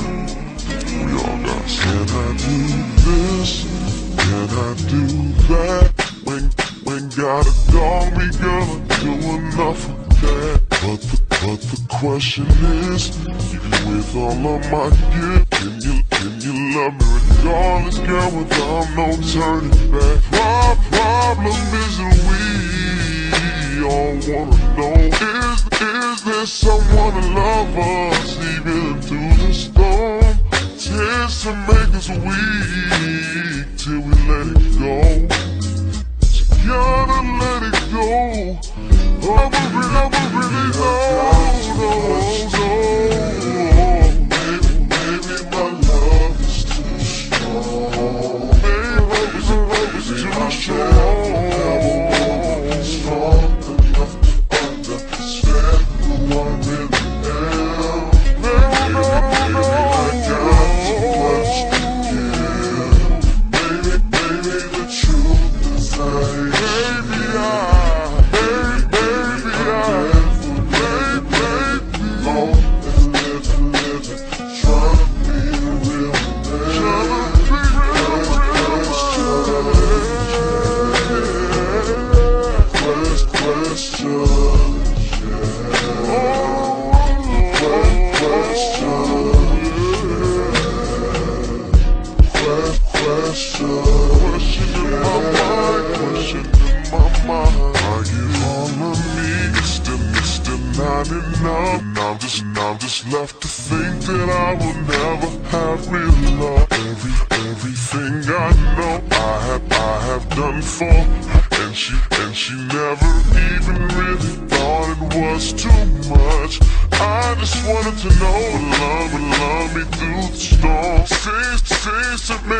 we all got Can I do this? Can I do that? When, when got a dog, we gonna do enough of that. But the, but the question is, even with all of my gifts, can you, can you love me regardless, girl, without no turning back? Pro problem make weak till we let it go. Gotta let it go. Oh, I really, just, left to think that I will never have real love. Every, everything I know, I have, I have done for. And she, and she never even really thought it was too much. I just wanted to know love and love me through the storm. Seems, seems to me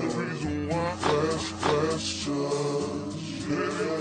gestures. Yeah.